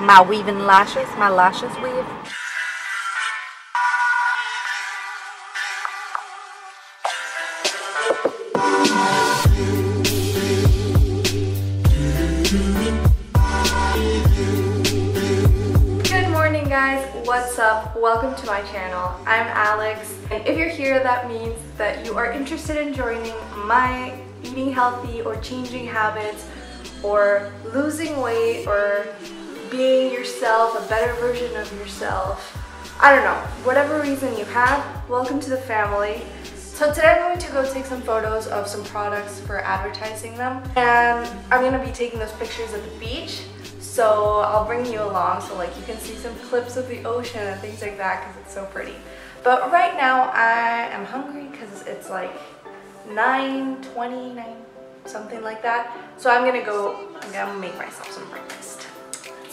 my weaving lashes, my lashes weave. Good morning guys, what's up? Welcome to my channel. I'm Alex and if you're here that means that you are interested in joining my eating healthy or changing habits or losing weight or being yourself, a better version of yourself. I don't know, whatever reason you have, welcome to the family. So today I'm going to go take some photos of some products for advertising them and I'm going to be taking those pictures at the beach so I'll bring you along so like you can see some clips of the ocean and things like that because it's so pretty. But right now I am hungry because it's like 9, 20, 9, something like that. So I'm gonna go, I'm gonna make myself some breakfast.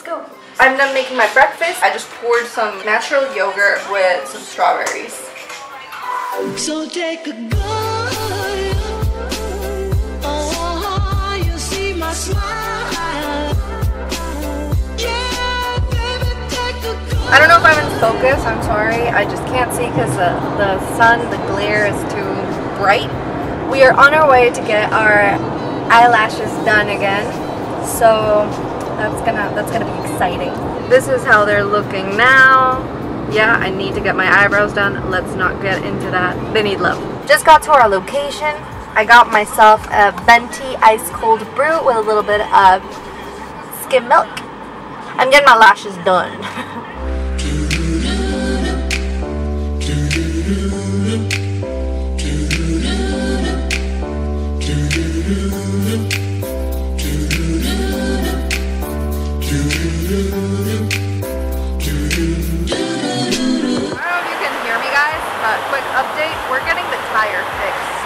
Go. I'm done making my breakfast. I just poured some natural yogurt with some strawberries. So take a good Oh, you see my smile Yeah, baby, take a good I don't know if I'm in focus, I'm sorry. I just can't see because the, the sun, the glare is too bright. We are on our way to get our eyelashes done again. So that's gonna that's gonna be exciting. This is how they're looking now. Yeah, I need to get my eyebrows done. Let's not get into that. They need love. Just got to our location. I got myself a venti ice cold brew with a little bit of skim milk. I'm getting my lashes done. update, we're getting the tire fixed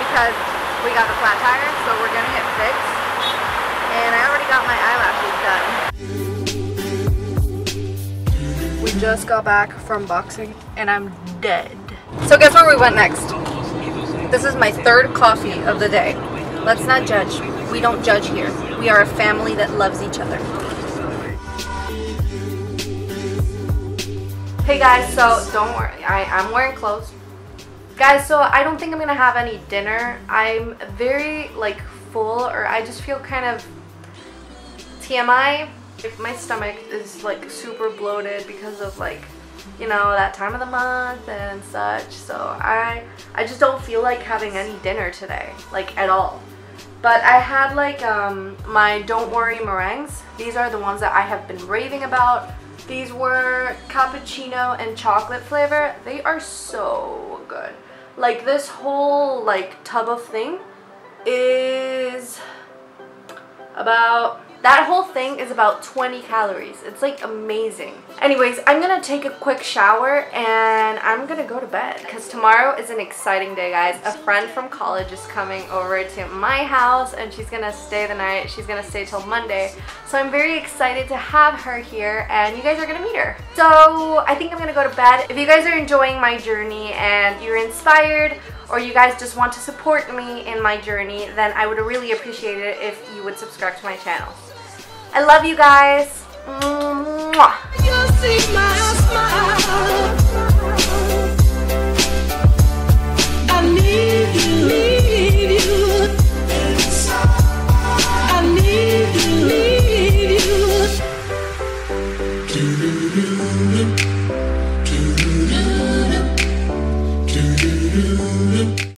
because we got a flat tire, so we're fixed. And I already got my eyelashes done. We just got back from boxing and I'm dead. So guess where we went next? This is my third coffee of the day. Let's not judge. We don't judge here. We are a family that loves each other. Hey guys, so don't worry, I, I'm wearing clothes. Guys, so I don't think I'm gonna have any dinner. I'm very like full or I just feel kind of TMI. If my stomach is like super bloated because of like, you know, that time of the month and such. So I I just don't feel like having any dinner today, like at all. But I had like um, my Don't Worry meringues. These are the ones that I have been raving about. These were cappuccino and chocolate flavor. They are so good. Like this whole like tub of thing is about that whole thing is about 20 calories. It's like amazing. Anyways, I'm gonna take a quick shower and I'm gonna go to bed because tomorrow is an exciting day, guys. A friend from college is coming over to my house and she's gonna stay the night. She's gonna stay till Monday. So I'm very excited to have her here and you guys are gonna meet her. So I think I'm gonna go to bed. If you guys are enjoying my journey and you're inspired or you guys just want to support me in my journey, then I would really appreciate it if you would subscribe to my channel. I love you guys. Mwah.